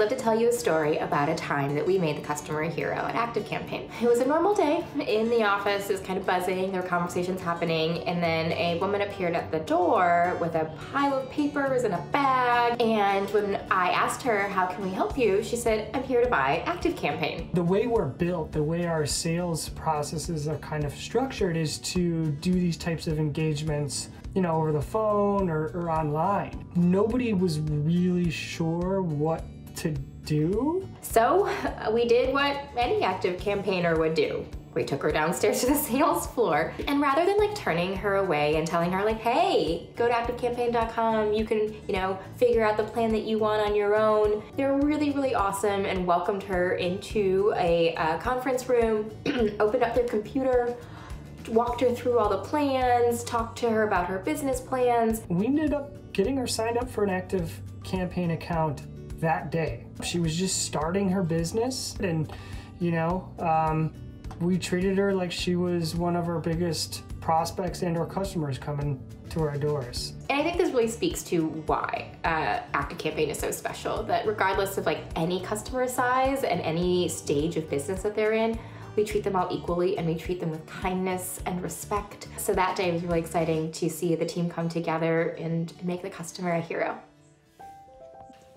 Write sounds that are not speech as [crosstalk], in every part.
Love to tell you a story about a time that we made the customer a hero at ActiveCampaign. It was a normal day in the office, it was kind of buzzing, there were conversations happening, and then a woman appeared at the door with a pile of papers and a bag. And when I asked her, How can we help you? she said, I'm here to buy ActiveCampaign. The way we're built, the way our sales processes are kind of structured is to do these types of engagements you know, over the phone or, or online. Nobody was really sure what to do. So we did what any active campaigner would do. We took her downstairs to the sales floor. And rather than like turning her away and telling her like, hey, go to activecampaign.com, you can, you know, figure out the plan that you want on your own. They were really, really awesome and welcomed her into a uh, conference room, [clears throat] opened up their computer, walked her through all the plans, talked to her about her business plans. We ended up getting her signed up for an active campaign account that day. She was just starting her business and, you know, um, we treated her like she was one of our biggest prospects and our customers coming to our doors. And I think this really speaks to why uh, ActiveCampaign is so special, that regardless of like any customer size and any stage of business that they're in, we treat them all equally and we treat them with kindness and respect. So that day was really exciting to see the team come together and make the customer a hero.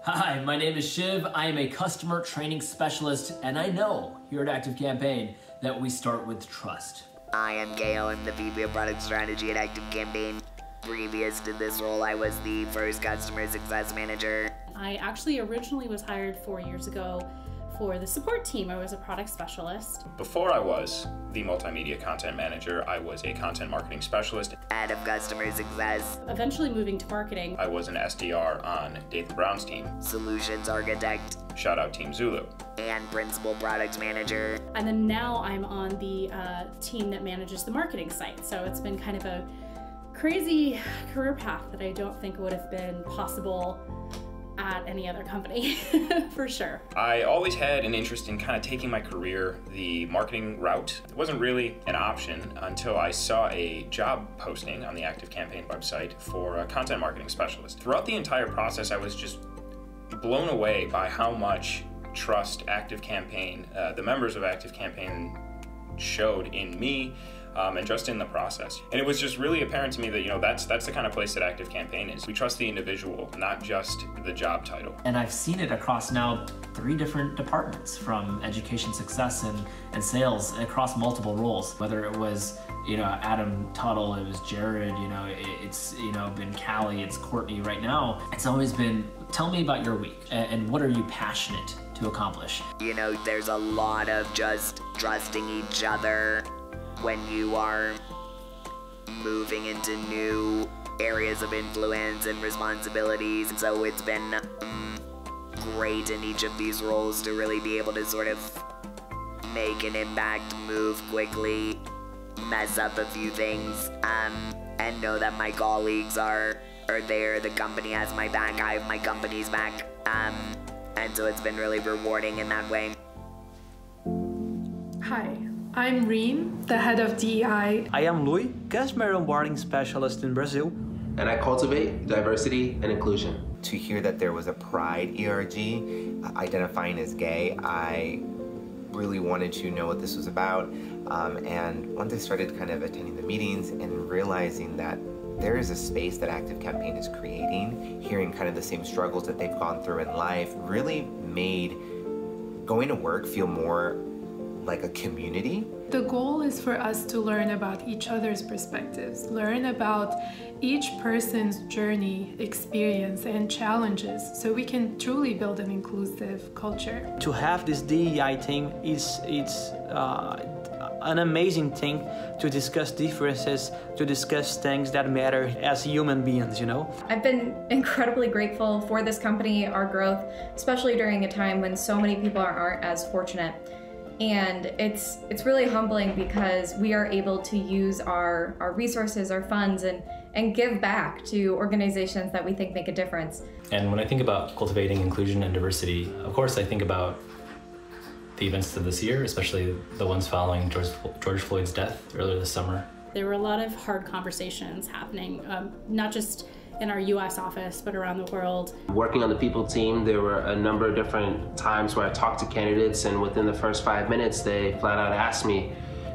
Hi, my name is Shiv. I am a customer training specialist, and I know here at ActiveCampaign that we start with trust. I am Gail. I'm the VP of Product Strategy at ActiveCampaign. Previous to this role, I was the first customer success manager. I actually originally was hired four years ago for the support team, I was a product specialist. Before I was the multimedia content manager, I was a content marketing specialist. Head of customer success. Eventually moving to marketing. I was an SDR on Dathan Brown's team. Solutions architect. Shout out Team Zulu. And principal product manager. And then now I'm on the uh, team that manages the marketing site. So it's been kind of a crazy career path that I don't think would have been possible at any other company [laughs] for sure. I always had an interest in kind of taking my career the marketing route. It wasn't really an option until I saw a job posting on the ActiveCampaign website for a content marketing specialist. Throughout the entire process, I was just blown away by how much trust ActiveCampaign, uh, the members of ActiveCampaign showed in me um, and just in the process. And it was just really apparent to me that you know that's that's the kind of place that ActiveCampaign is. We trust the individual, not just the job title. And I've seen it across now three different departments, from education success and, and sales across multiple roles. Whether it was you know Adam Tuttle, it was Jared, you know it, it's you know been Callie, it's Courtney. Right now, it's always been tell me about your week and, and what are you passionate to accomplish. You know, there's a lot of just trusting each other when you are moving into new areas of influence and responsibilities. And so it's been um, great in each of these roles to really be able to sort of make an impact, move quickly, mess up a few things, um, and know that my colleagues are are there. The company has my back. I have my company's back. Um, and so it's been really rewarding in that way. Hi, I'm Reem, the head of DEI. I am Louis, customer onboarding specialist in Brazil. And I cultivate diversity and inclusion. To hear that there was a Pride ERG uh, identifying as gay, I really wanted to know what this was about. Um, and once I started kind of attending the meetings and realizing that there is a space that ActiveCampaign is creating, hearing kind of the same struggles that they've gone through in life really made going to work feel more like a community. The goal is for us to learn about each other's perspectives, learn about each person's journey, experience, and challenges so we can truly build an inclusive culture. To have this DEI team is it's uh, an amazing thing to discuss differences, to discuss things that matter as human beings, you know? I've been incredibly grateful for this company, our growth, especially during a time when so many people aren't as fortunate and it's it's really humbling because we are able to use our our resources our funds and and give back to organizations that we think make a difference. And when i think about cultivating inclusion and diversity of course i think about the events of this year especially the ones following george, george floyd's death earlier this summer. There were a lot of hard conversations happening um, not just in our US office, but around the world. Working on the people team, there were a number of different times where I talked to candidates, and within the first five minutes, they flat out asked me,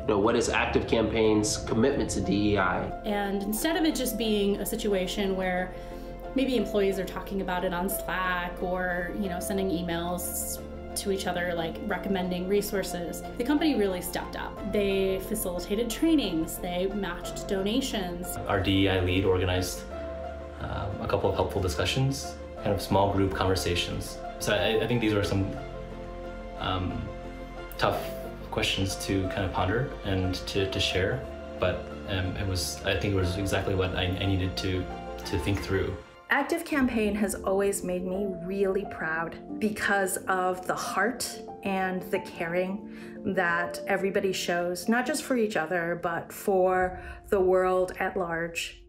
you know, what is ActiveCampaign's commitment to DEI? And instead of it just being a situation where maybe employees are talking about it on Slack or, you know, sending emails to each other, like recommending resources. The company really stepped up. They facilitated trainings, they matched donations. Our DEI lead organized um, a couple of helpful discussions, kind of small group conversations. So I, I think these were some um, tough questions to kind of ponder and to, to share, but um, it was, I think it was exactly what I, I needed to, to think through. ActiveCampaign has always made me really proud because of the heart and the caring that everybody shows, not just for each other, but for the world at large.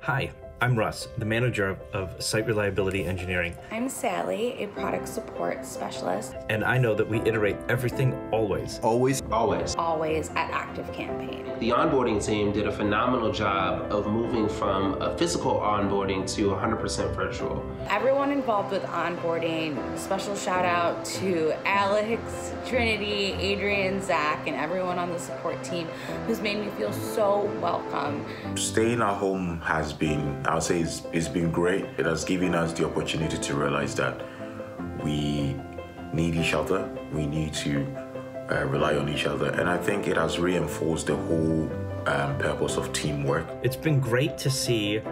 Hi, I'm Russ, the manager of, of, Site Reliability Engineering. I'm Sally, a product support specialist. And I know that we iterate everything always. Always. Always. Always at ActiveCampaign. The onboarding team did a phenomenal job of moving from a physical onboarding to 100% virtual. Everyone involved with onboarding, special shout out to Alex, Trinity, Adrian, Zach, and everyone on the support team who's made me feel so welcome. Staying at home has been I'll say it's, it's been great. It has given us the opportunity to realize that we need each other. We need to uh, rely on each other. And I think it has reinforced the whole um, purpose of teamwork. It's been great to see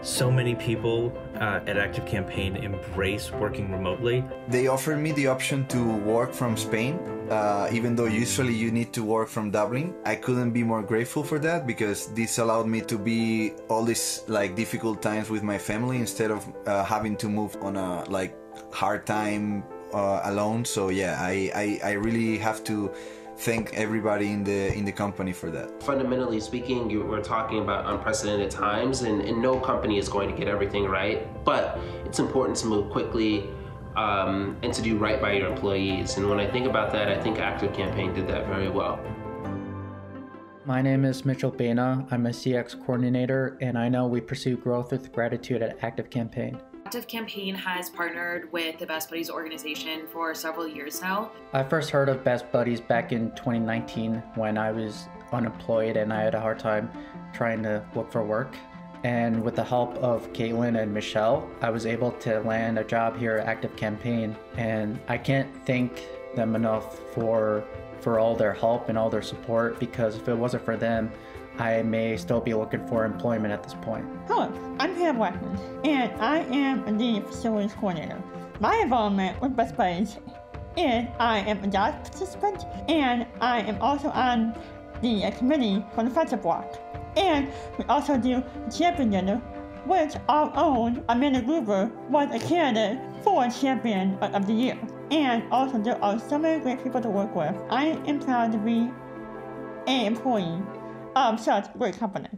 so many people uh, at ActiveCampaign embrace working remotely. They offered me the option to work from Spain, uh, even though usually you need to work from Dublin. I couldn't be more grateful for that because this allowed me to be all these like difficult times with my family instead of uh, having to move on a like hard time uh, alone. So yeah, I, I, I really have to thank everybody in the in the company for that. Fundamentally speaking, you, we're talking about unprecedented times, and, and, no company is going to get everything right. But it's important to move quickly um, and to do right by your employees. And when I think about that, I think ActiveCampaign did that very well. My name is Mitchell Bena. I'm a CX coordinator, and I know we pursue growth with gratitude at ActiveCampaign. ActiveCampaign has partnered with the Best Buddies organization for several years now. I first heard of Best Buddies back in 2019 when I was unemployed and I had a hard time trying to look for work. And with the help of Caitlin and Michelle, I was able to land a job here at Active Campaign. And I can't thank them enough for for all their help and all their support because if it wasn't for them, I may still be looking for employment at this point. Hello, I'm Pam Blackman, and I am the facilities coordinator. My involvement with Best Buddies is I am a DOS participant, and I am also on the committee for the Friendship Walk. And we also do the Champion Dinner, which our own Amanda Gruber was a candidate for Champion of the Year. And also there are so many great people to work with. I am proud to be an employee of such a great company.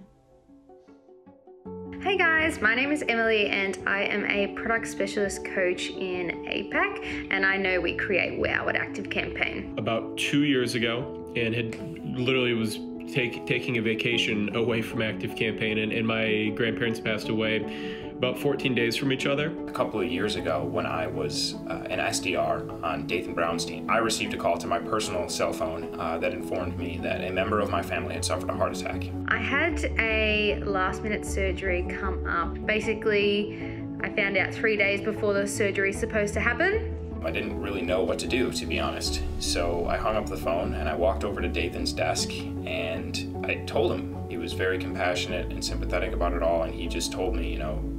Hey guys, my name is Emily and I am a product specialist coach in APAC and I know we create WOW at ActiveCampaign. About two years ago and had literally was take, taking a vacation away from ActiveCampaign and, and my grandparents passed away about 14 days from each other. A couple of years ago, when I was uh, an SDR on Dathan Brown's team, I received a call to my personal cell phone uh, that informed me that a member of my family had suffered a heart attack. I had a last minute surgery come up. Basically, I found out three days before the surgery is supposed to happen. I didn't really know what to do, to be honest. So I hung up the phone and I walked over to Dathan's desk and I told him. He was very compassionate and sympathetic about it all, and he just told me, you know,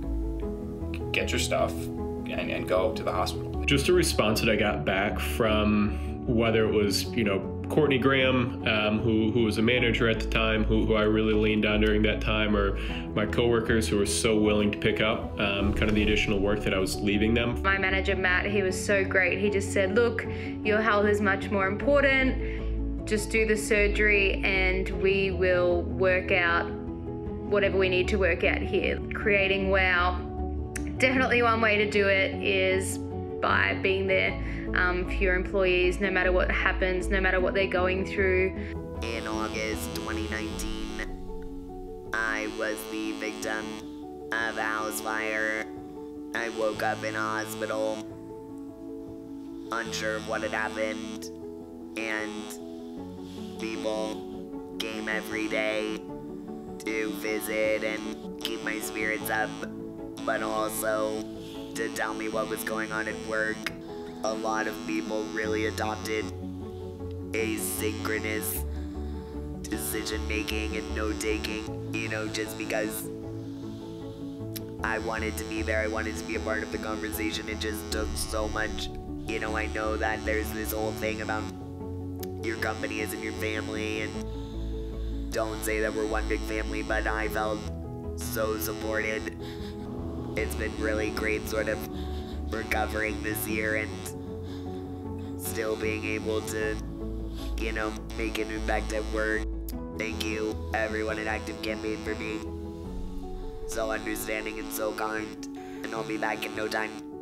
get your stuff and, and go to the hospital. Just a response that I got back from whether it was, you know, Courtney Graham, um, who, who was a manager at the time, who, who I really leaned on during that time, or my coworkers who were so willing to pick up um, kind of the additional work that I was leaving them. My manager, Matt, he was so great. He just said, look, your health is much more important. Just do the surgery and we will work out whatever we need to work out here. Creating WOW definitely one way to do it is by being there um, for your employees no matter what happens, no matter what they're going through. In August 2019, I was the victim of a house fire. I woke up in a hospital, unsure of what had happened, and people came every day to visit and keep my spirits up, but also to tell me what was going on at work. A lot of people really adopted asynchronous decision making and note taking, you know, just because I wanted to be there, I wanted to be a part of the conversation. It just took so much. You know, I know that there's this whole thing about your company isn't your family, and don't say that we're one big family, but I felt so supported. It's been really great sort of recovering this year and still being able to, you know, make an impact at work. Thank you, everyone at ActiveCampaign, for being so understanding and so kind. And I'll be back in no time.